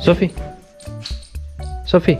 Sophie? Sophie?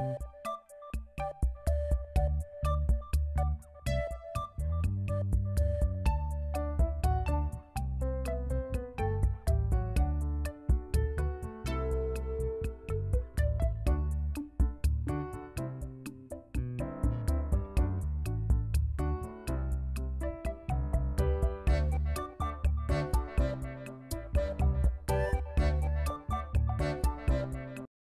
えっ?